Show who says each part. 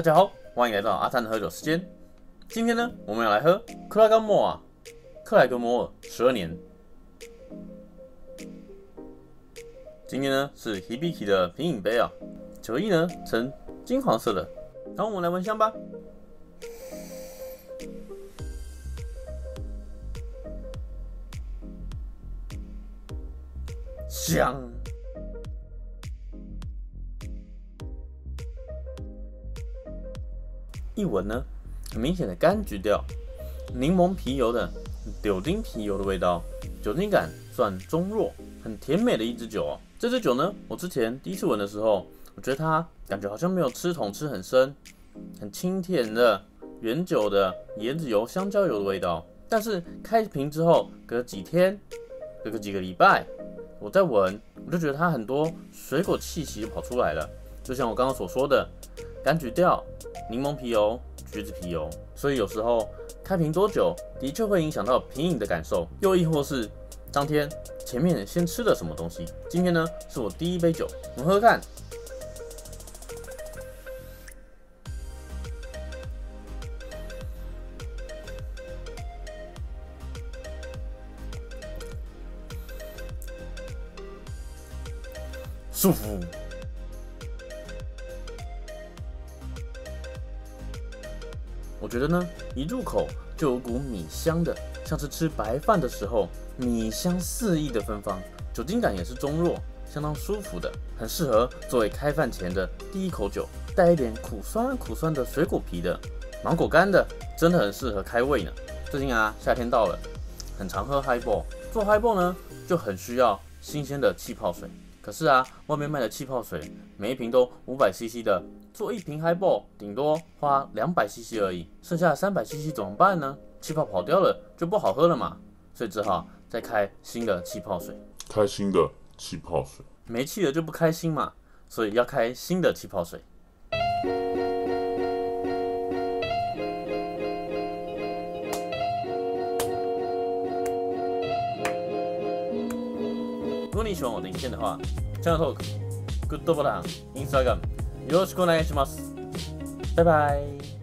Speaker 1: 大家好，欢迎来到阿灿的喝酒时间。今天呢，我们要来喝克拉甘莫尔，克莱格摩尔十二年。今天呢是 Hibiki 的品饮杯啊，酒液呢呈金黄色的。然后我们来闻香吧，香。一闻呢，很明显的柑橘调，柠檬皮油的柳丁皮油的味道，酒精感算中弱，很甜美的一支酒哦。这支酒呢，我之前第一次闻的时候，我觉得它感觉好像没有吃桶吃很深，很清甜的原酒的椰子油、香蕉油的味道。但是开瓶之后，隔几天，隔个几个礼拜，我再闻，我就觉得它很多水果气息跑出来了，就像我刚刚所说的。柑橘调、柠檬皮油、橘子皮油，所以有时候开瓶多久的确会影响到品饮的感受，又亦或是当天前面先吃了什么东西。今天呢，是我第一杯酒，我们喝喝看。舒服。我觉得呢，一入口就有股米香的，像是吃白饭的时候，米香四溢的芬芳，酒精感也是中弱，相当舒服的，很适合作为开饭前的第一口酒，带一点苦酸苦酸的水果皮的，芒果干的，真的很适合开胃呢。最近啊，夏天到了，很常喝 Highball，做 Highball 呢就很需要新鲜的气泡水。可是啊，外面卖的气泡水每一瓶都五百 CC 的，做一瓶 Highball 顶多花两百 CC 而已，剩下三百 CC 怎么办呢？气泡跑掉了就不好喝了嘛，所以只好再开新的气泡水。
Speaker 2: 开新的气泡水，
Speaker 1: 没气了就不开心嘛，所以要开新的气泡水。果に喜欢我的影片的话，チャンネル登録、グッドボタン、インスタグラムよろしくお願いします。バイバイ。